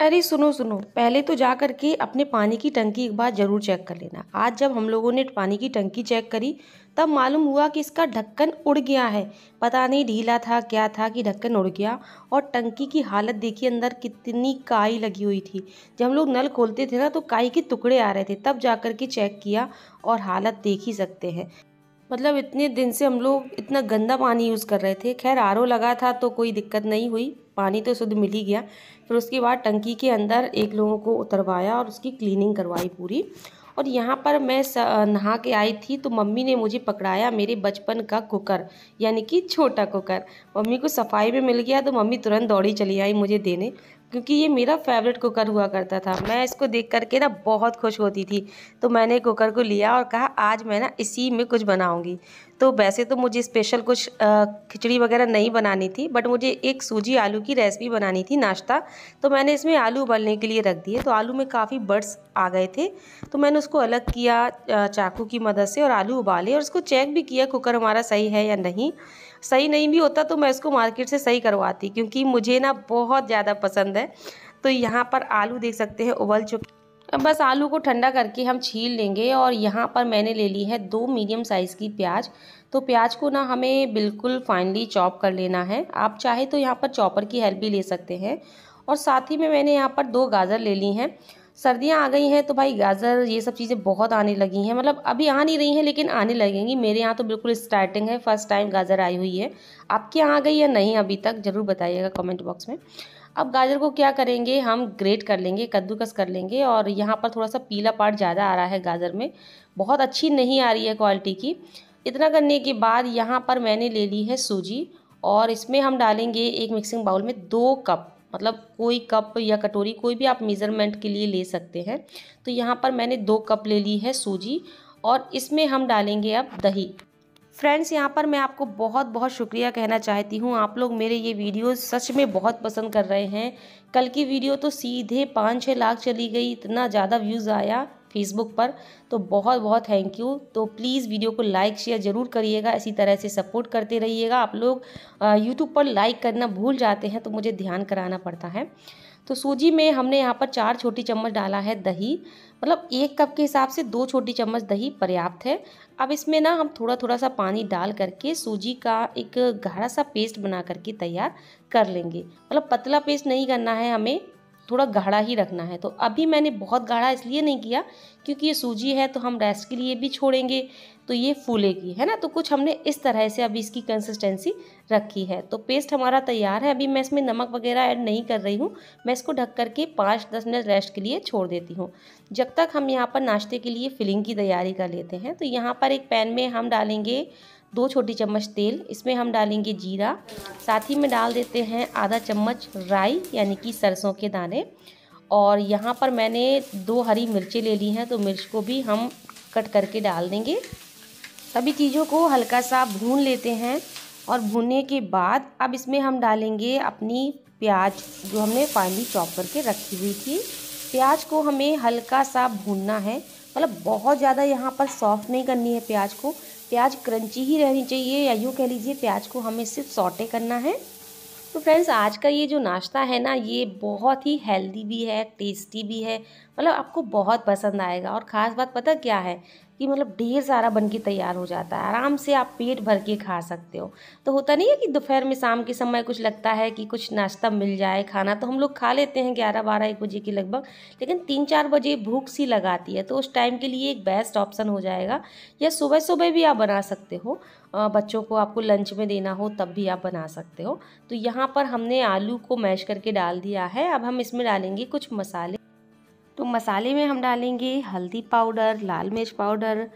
अरे सुनो सुनो, पहले तो जा कर के अपने पानी की टंकी एक बार ज़रूर चेक कर लेना। आज जब हम लोगों ने पानी की टंकी चेक करी, तब मालूम हुआ कि इसका ढक्कन उड़ गया है। पता नहीं ढीला था, क्या था कि ढक्कन उड़ गया और टंकी की हालत देखिए अंदर कितनी काई लगी हुई थी। जब हम लोग नल खोलते थे ना तो काई के टुकड़े आ रहे थे, तब जा कर के चेक किया और हालत देख ही सकते हैं। मतलब इतने दिन से हम लोग इतना गंदा पानी यूज़ कर रहे थे। खैर, आर लगा था तो कोई दिक्कत नहीं हुई। पानी तो शुद्ध मिल ही गया। फिर उसके बाद टंकी के अंदर एक लोगों को उतरवाया और उसकी क्लीनिंग करवाई पूरी। और यहाँ पर मैं नहा के आई थी तो मम्मी ने मुझे पकड़ाया मेरे बचपन का कुकर, यानी कि छोटा कुकर। मम्मी को सफ़ाई में मिल गया तो मम्मी तुरंत दौड़ी चली आई मुझे देने। क्योंकि ये मेरा फेवरेट कुकर हुआ करता था। मैं इसको देख करके ना बहुत खुश होती थी। तो मैंने कुकर को लिया और कहा, आज मैं ना इसी में कुछ बनाऊँगी। तो वैसे तो मुझे स्पेशल कुछ खिचड़ी वगैरह नहीं बनानी थी बट मुझे एक सूजी आलू की रेसिपी बनानी थी, नाश्ता। तो मैंने इसमें आलू उबलने के लिए रख दिए तो आलू में काफ़ी बर्ड्स आ गए थे। तो मैंने उसको अलग किया चाकू की मदद से और आलू उबाले और उसको चेक भी किया कुकर हमारा सही है या नहीं। सही नहीं भी होता तो मैं इसको मार्केट से सही करवाती, क्योंकि मुझे ना बहुत ज़्यादा पसंद है। तो यहाँ पर आलू देख सकते हैं, उबल चुके बस आलू को ठंडा करके हम छील लेंगे और यहाँ पर मैंने ले ली है दो मीडियम साइज़ की प्याज। तो प्याज को ना हमें बिल्कुल फाइनली चॉप कर लेना है। आप चाहे तो यहाँ पर चॉपर की हेल्प भी ले सकते हैं। और साथ ही में मैंने यहाँ पर दो गाजर ले ली हैं। सर्दियाँ आ गई हैं तो भाई गाजर ये सब चीज़ें बहुत आने लगी हैं। मतलब अभी आ नहीं रही हैं लेकिन आने लगेंगी। मेरे यहाँ तो बिल्कुल स्टार्टिंग है। फ़र्स्ट टाइम गाजर आई हुई है। आपके यहाँ आ गई या नहीं अभी तक ज़रूर बताइएगा कमेंट बॉक्स में। अब गाजर को क्या करेंगे? हम ग्रेट कर लेंगे, कद्दूकस कर लेंगे और यहाँ पर थोड़ा सा पीला पार्ट ज़्यादा आ रहा है गाजर में। बहुत अच्छी नहीं आ रही है क्वालिटी की। इतना करने के बाद यहाँ पर मैंने ले ली है सूजी और इसमें हम डालेंगे एक मिक्सिंग बाउल में दो कप मतलब कोई कप या कटोरी, कोई भी आप मेज़रमेंट के लिए ले सकते हैं। तो यहाँ पर मैंने दो कप ले ली है सूजी और इसमें हम डालेंगे अब दही। फ्रेंड्स यहाँ पर मैं आपको बहुत बहुत शुक्रिया कहना चाहती हूँ। आप लोग मेरे ये वीडियो सच में बहुत पसंद कर रहे हैं। कल की वीडियो तो सीधे पाँच छः लाख चली गई, इतना ज़्यादा व्यूज़ आया फेसबुक पर तो बहुत बहुत थैंक यू तो प्लीज़ वीडियो को लाइक शेयर ज़रूर करिएगा, इसी तरह से सपोर्ट करते रहिएगा। आप लोग यूट्यूब पर लाइक करना भूल जाते हैं तो मुझे ध्यान कराना पड़ता है। तो सूजी में हमने यहाँ पर चार छोटी चम्मच डाला है दही। मतलब एक कप के हिसाब से दो छोटी चम्मच दही पर्याप्त है। अब इसमें ना हम थोड़ा थोड़ा सा पानी डाल करके सूजी का एक गाढ़ा सा पेस्ट बना करके तैयार कर लेंगे। मतलब पतला पेस्ट नहीं करना है हमें। थोड़ा गाढ़ा ही रखना है। तो अभी मैंने बहुत गाढ़ा इसलिए नहीं किया, क्योंकि ये सूजी है तो हम रेस्ट के लिए भी छोड़ेंगे तो ये फूलेगी, है ना? तो कुछ हमने इस तरह से अभी इसकी कंसिस्टेंसी रखी है। तो पेस्ट हमारा तैयार है। अभी मैं इसमें नमक वगैरह ऐड नहीं कर रही हूँ। मैं इसको ढक करके पाँच दस मिनट रेस्ट के लिए छोड़ देती हूँ। जब तक हम यहाँ पर नाश्ते के लिए फिलिंग की तैयारी कर लेते हैं तो यहाँ पर एक पैन में हम डालेंगे दो छोटी चम्मच तेल, इसमें हम डालेंगे जीरा, साथ ही में डाल देते हैं आधा चम्मच राई, यानी कि सरसों के दाने। और यहाँ पर मैंने दो हरी मिर्चें ले ली हैं तो मिर्च को भी हम कट करके डाल देंगे। सभी चीज़ों को हल्का सा भून लेते हैं और भूनने के बाद अब इसमें हम डालेंगे अपनी प्याज, जो हमने फाइनली चॉप करके रखी हुई थी। प्याज को हमें हल्का सा भूनना है। मतलब बहुत ज़्यादा यहाँ पर सॉफ्ट नहीं करनी है प्याज को। प्याज क्रंची ही रहनी चाहिए या यूँ कह लीजिए प्याज को हमें सिर्फ़ सॉटे करना है। तो फ्रेंड्स आज का ये जो नाश्ता है ना, ये बहुत ही हेल्दी भी है टेस्टी भी है। मतलब आपको बहुत पसंद आएगा। और ख़ास बात पता क्या है? कि मतलब ढेर सारा बन के तैयार हो जाता है। आराम से आप पेट भर के खा सकते हो। तो होता नहीं है कि दोपहर में शाम के समय कुछ लगता है कि कुछ नाश्ता मिल जाए, खाना तो हम लोग खा लेते हैं ग्यारह बारह एक बजे के लगभग, लेकिन तीन चार बजे भूख सी लगाती है तो उस टाइम के लिए एक बेस्ट ऑप्शन हो जाएगा। या सुबह सुबह भी आप बना सकते हो। बच्चों को आपको लंच में देना हो, तब भी आप बना सकते हो। तो यहाँ पर हमने आलू को मैश करके डाल दिया है। अब हम इसमें डालेंगे कुछ मसाले। तो मसाले में हम डालेंगे हल्दी पाउडर, लाल मिर्च पाउडर,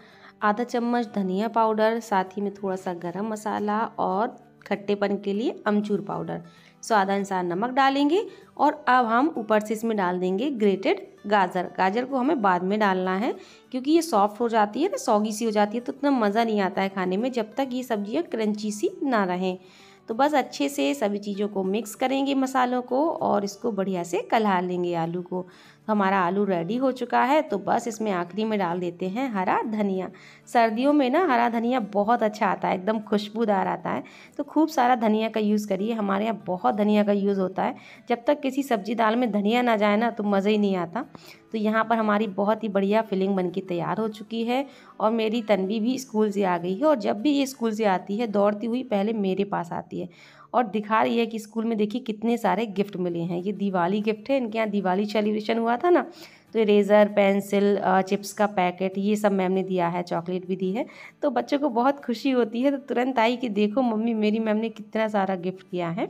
आधा चम्मच धनिया पाउडर, साथ ही में थोड़ा सा गरम मसाला और खट्टेपन के लिए अमचूर पाउडर। स्वाद अनुसार नमक डालेंगे और अब हम ऊपर से इसमें डाल देंगे ग्रेटेड गाजर। गाजर को हमें बाद में डालना है, क्योंकि ये सॉफ्ट हो जाती है ना सौगी सी हो जाती है तो उतना मज़ा नहीं आता है खाने में, जब तक ये सब्ज़ियाँ क्रंची सी ना रहें। तो बस अच्छे से सभी चीज़ों को मिक्स करेंगे मसालों को और इसको बढ़िया से कल्हा लेंगे आलू को। तो हमारा आलू रेडी हो चुका है तो बस इसमें आखिरी में डाल देते हैं हरा धनिया। सर्दियों में ना हरा धनिया बहुत अच्छा आता है, एकदम खुशबूदार आता है। तो खूब सारा धनिया का यूज़ करिए, हमारे यहाँ बहुत धनिया का यूज़ होता है। जब तक किसी सब्ज़ी दाल में धनिया ना जाए ना तो मज़ा ही नहीं आता। तो यहाँ पर हमारी बहुत ही बढ़िया फिलिंग बन तैयार हो चुकी है और मेरी तनवी भी स्कूल से आ गई है और जब भी ये स्कूल से आती है, दौड़ती हुई पहले मेरे पास आती है और दिखा रही है कि स्कूल में देखिए कितने सारे गिफ्ट मिले हैं। ये दिवाली गिफ्ट है, इनके यहाँ दिवाली सेलिब्रेशन हुआ था ना तो इरेज़र पेंसिल चिप्स का पैकेट ये सब मैम ने दिया है चॉकलेट भी दी है। तो बच्चों को बहुत खुशी होती है तो तुरंत आई कि देखो मम्मी मेरी मैम ने कितना सारा गिफ्ट किया है।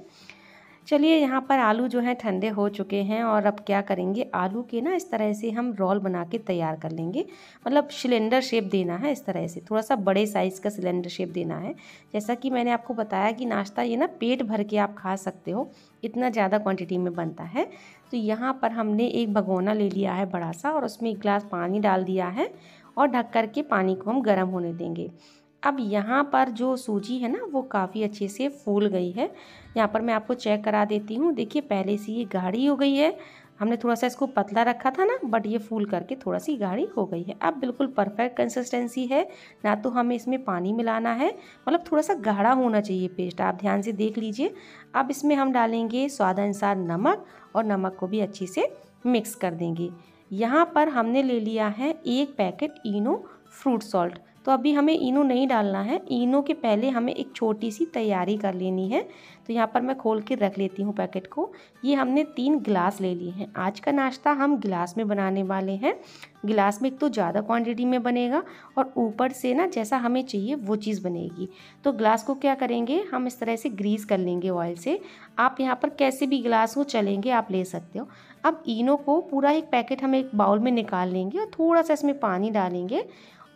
चलिए यहाँ पर आलू जो है ठंडे हो चुके हैं और अब क्या करेंगे? आलू के ना इस तरह से हम रोल बना के तैयार कर लेंगे। मतलब सिलेंडर शेप देना है इस तरह से। थोड़ा सा बड़े साइज़ का सिलेंडर शेप देना है। जैसा कि मैंने आपको बताया कि नाश्ता ये ना पेट भर के आप खा सकते हो। इतना ज़्यादा क्वांटिटी में बनता है। तो यहाँ पर हमने एक भगोना ले लिया है बड़ा सा और उसमें एक गिलास पानी डाल दिया है और ढक कर के पानी को हम गर्म होने देंगे। अब यहाँ पर जो सूजी है ना, वो काफ़ी अच्छे से फूल गई है। यहाँ पर मैं आपको चेक करा देती हूँ। देखिए, पहले से ये गाढ़ी हो गई है। हमने थोड़ा सा इसको पतला रखा था ना बट ये फूल करके थोड़ा सी गाढ़ी हो गई है। अब बिल्कुल परफेक्ट कंसिस्टेंसी है। ना तो हमें इसमें पानी मिलाना है। मतलब थोड़ा सा गाढ़ा होना चाहिए पेस्ट आप ध्यान से देख लीजिए। अब इसमें हम डालेंगे स्वादानुसार नमक और नमक को भी अच्छे से मिक्स कर देंगे। यहाँ पर हमने ले लिया है एक पैकेट इनो फ्रूट सॉल्ट तो अभी हमें इनो नहीं डालना है। इनो के पहले हमें एक छोटी सी तैयारी कर लेनी है। तो यहाँ पर मैं खोल के रख लेती हूँ पैकेट को। ये हमने तीन गिलास ले लिए हैं। आज का नाश्ता हम गिलास में बनाने वाले हैं। गिलास में एक तो ज़्यादा क्वांटिटी में बनेगा और ऊपर से ना जैसा हमें चाहिए वो चीज़ बनेगी। तो गिलास को क्या करेंगे? हम इस तरह से ग्रीस कर लेंगे ऑयल से। आप यहाँ पर कैसे भी गिलास हो चलेंगे आप ले सकते हो। अब इनो को पूरा एक पैकेट हम एक बाउल में निकाल लेंगे और थोड़ा सा इसमें पानी डालेंगे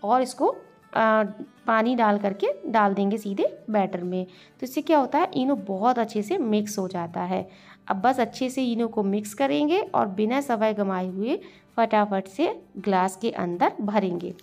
और इसको पानी डाल करके डाल देंगे सीधे बैटर में। तो इससे क्या होता है, इनो बहुत अच्छे से मिक्स हो जाता है। अब बस अच्छे से इनो को मिक्स करेंगे और बिना सवाई गमाए हुए फटाफट से ग्लास के अंदर भरेंगे।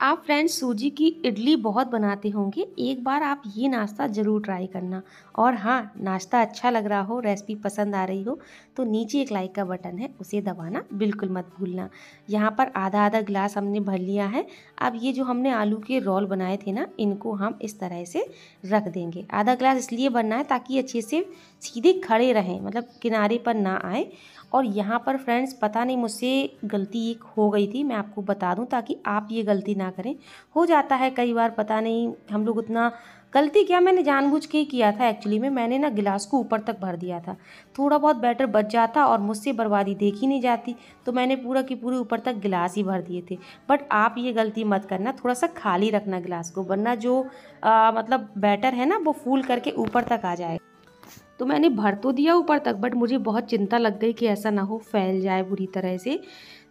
आप फ्रेंड्स, सूजी की इडली बहुत बनाते होंगे। एक बार आप ये नाश्ता ज़रूर ट्राई करना। और हाँ नाश्ता अच्छा लग रहा हो, रेसिपी पसंद आ रही हो तो नीचे एक लाइक का बटन है, उसे दबाना बिल्कुल मत भूलना। यहाँ पर आधा आधा ग्लास हमने भर लिया है। अब ये जो हमने आलू के रोल बनाए थे ना, इनको हम इस तरह से रख देंगे। आधा ग्लास इसलिए भरना है ताकि अच्छे से सीधे खड़े रहें मतलब किनारे पर ना आए। और यहाँ पर फ्रेंड्स पता नहीं मुझसे गलती एक हो गई थी मैं आपको बता दूँ ताकि आप ये गलती ना करें। हो जाता है कई बार पता नहीं हम लोग उतना गलती क्या मैंने जानबूझ के ही किया था एक्चुअली में मैंने ना गिलास को ऊपर तक भर दिया था। थोड़ा बहुत बैटर बच जाता और मुझसे बर्बादी देखी नहीं जाती तो मैंने पूरा की पूरी ऊपर तक गिलास ही भर दिए थे। बट आप ये गलती मत करना थोड़ा सा खाली रखना गिलास को वरना जो आ, मतलब बैटर है ना वो फूल करके ऊपर तक आ जाएगा। तो मैंने भर तो दिया ऊपर तक बट मुझे बहुत चिंता लग गई कि ऐसा ना हो, फैल जाए बुरी तरह से।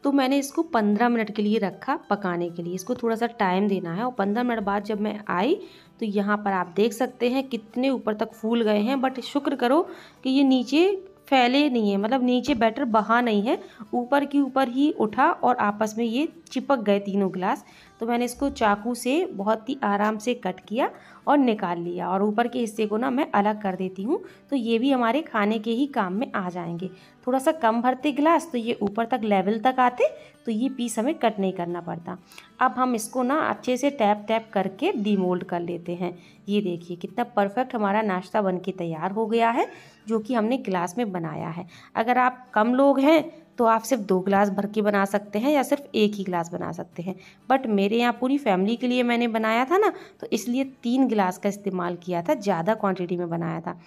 तो मैंने इसको पंद्रह मिनट के लिए रखा पकाने के लिए। इसको थोड़ा सा टाइम देना है और पंद्रह मिनट बाद जब मैं आई तो यहाँ पर आप देख सकते हैं कितने ऊपर तक फूल गए हैं बट शुक्र करो कि ये नीचे फैले नहीं है मतलब नीचे बैटर बहा नहीं है, ऊपर की ऊपर ही उठा और आपस में ये चिपक गए तीनों गिलास। तो मैंने इसको चाकू से बहुत ही आराम से कट किया और निकाल लिया और ऊपर के हिस्से को ना मैं अलग कर देती हूँ तो ये भी हमारे खाने के ही काम में आ जाएँगे। थोड़ा सा कम भरते गिलास तो ये ऊपर तक लेवल तक आते तो ये पीस हमें कट नहीं करना पड़ता। अब हम इसको ना अच्छे से टैप टैप करके डीमोल्ड कर लेते हैं। ये देखिए, कितना परफेक्ट हमारा नाश्ता बन के तैयार हो गया है, जो कि हमने गिलास में बनाया है। अगर आप कम लोग हैं तो आप सिर्फ़ दो गिलास भर के बना सकते हैं या सिर्फ़ एक ही गिलास बना सकते हैं। बट मेरे यहाँ पूरी फैमिली के लिए मैंने बनाया था ना तो इसलिए तीन गिलास का इस्तेमाल किया था, ज़्यादा क्वांटिटी में बनाया था।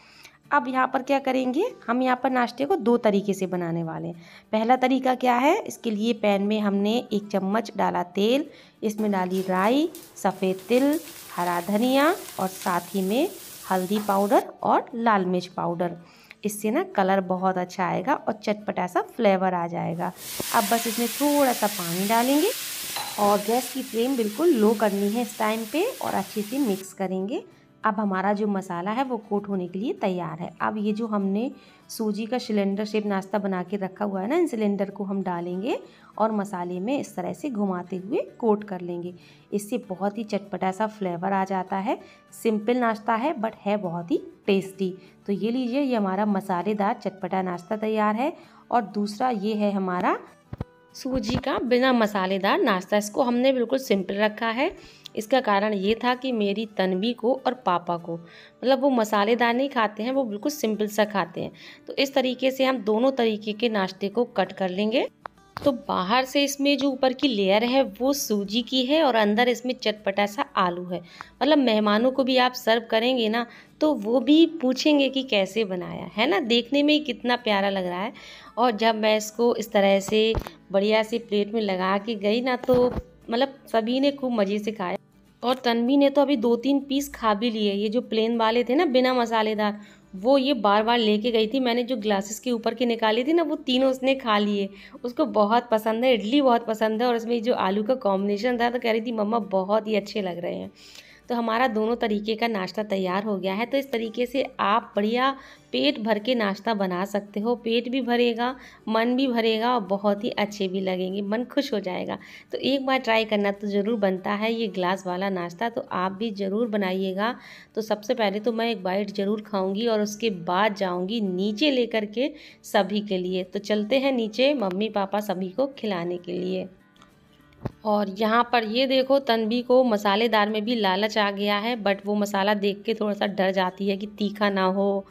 अब यहाँ पर क्या करेंगे? हम यहाँ पर नाश्ते को दो तरीके से बनाने वाले हैं। पहला तरीका क्या है? इसके लिए पैन में हमने एक चम्मच डाला तेल, इसमें डाली राई, सफ़ेद तिल, हरा धनिया और साथ ही में हल्दी पाउडर और लाल मिर्च पाउडर। इससे ना कलर बहुत अच्छा आएगा और चटपटा सा फ्लेवर आ जाएगा। अब बस इसमें थोड़ा सा पानी डालेंगे और गैस की फ्लेम बिल्कुल लो करनी है इस टाइम पे और अच्छे से मिक्स करेंगे। अब हमारा जो मसाला है वो कोट होने के लिए तैयार है। अब ये जो हमने सूजी का सिलेंडर शेप नाश्ता बना के रखा हुआ है ना, इन सिलेंडर को हम डालेंगे और मसाले में इस तरह से घुमाते हुए कोट कर लेंगे। इससे बहुत ही चटपटा सा फ्लेवर आ जाता है। सिंपल नाश्ता है, बट है बहुत ही टेस्टी। तो ये लीजिए, ये हमारा मसालेदार चटपटा नाश्ता तैयार है। और दूसरा ये है हमारा सूजी का बिना मसालेदार नाश्ता। इसको हमने बिल्कुल सिंपल रखा है। इसका कारण ये था कि मेरी तनवी को और पापा को मतलब वो मसालेदार नहीं खाते हैं, वो बिल्कुल सिंपल सा खाते हैं। तो इस तरीके से हम दोनों तरीके के नाश्ते को कट कर लेंगे। तो बाहर से इसमें जो ऊपर की लेयर है, वो सूजी की है और अंदर इसमें चटपटा सा आलू है। मतलब मेहमानों को भी आप सर्व करेंगे ना तो वो भी पूछेंगे कि कैसे बनाया, है ना? देखने में ही कितना प्यारा लग रहा है। और जब मैं इसको इस तरह से बढ़िया से प्लेट में लगा के गई ना तो मतलब सभी ने खूब मज़े से खाया। और तन्वी ने तो अभी दो तीन पीस खा भी लिए। ये जो प्लेन वाले थे ना, बिना मसालेदार, वो ये बार बार लेके गई थी। मैंने जो ग्लासेस के ऊपर की निकाली थी ना, वो तीनों उसने खा लिए। उसको बहुत पसंद है, इडली बहुत पसंद है और उसमें जो आलू का कॉम्बिनेशन था तो कह रही थी, मम्मा, बहुत ही अच्छे लग रहे हैं। तो हमारा दोनों तरीके का नाश्ता तैयार हो गया है। तो इस तरीके से आप बढ़िया पेट भर के नाश्ता बना सकते हो। पेट भी भरेगा, मन भी भरेगा और बहुत ही अच्छे भी लगेंगे। मन खुश हो जाएगा। तो एक बार ट्राई करना तो ज़रूर बनता है ये ग्लास वाला नाश्ता। तो आप भी ज़रूर बनाइएगा। तो सबसे पहले तो मैं एक बाइट ज़रूर खाऊँगी और उसके बाद जाऊँगी नीचे लेकर के सभी के लिए। तो चलते हैं नीचे मम्मी पापा सभी को खिलाने के लिए। और यहाँ पर ये देखो तन्वी को मसालेदार में भी लालच आ गया है बट वो मसाला देख के थोड़ा सा डर जाती है कि तीखा ना हो,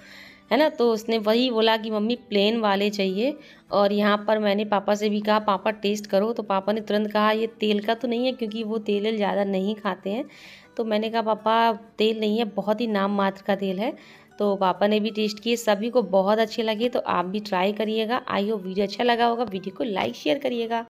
है ना? तो उसने वही बोला कि मम्मी प्लेन वाले चाहिए। और यहाँ पर मैंने पापा से भी कहा, पापा टेस्ट करो। तो पापा ने तुरंत कहा, ये तेल का तो नहीं है, क्योंकि वो तेल ज़्यादा नहीं खाते हैं। तो मैंने कहा, पापा, तेल नहीं है, बहुत ही नाम मात्र का तेल है। तो पापा ने भी टेस्ट किए, सभी को बहुत अच्छे लगे तो आप भी ट्राई करिएगा। आई हो वीडियो अच्छा लगा होगा, वीडियो को लाइक शेयर करिएगा।